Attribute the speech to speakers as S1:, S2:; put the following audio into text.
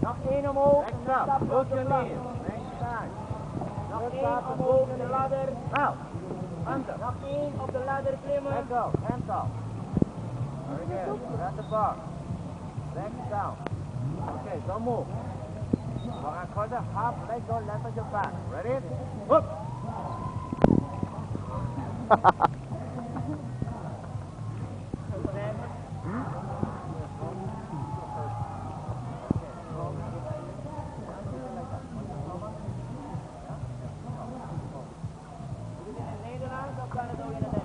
S1: Nog één omhoog.
S2: Next
S1: en stap je
S2: knees. Next time.
S1: Nog één omhoog
S2: move
S1: de ladder.
S2: Now. Under.
S1: Nog één op de ladder klimmen.
S2: Let go. Hands off. Very good. Grab the bar. Legs down. Okay, don't move. We're going to the half leg go left on your back. Ready? Whoop. para daw yun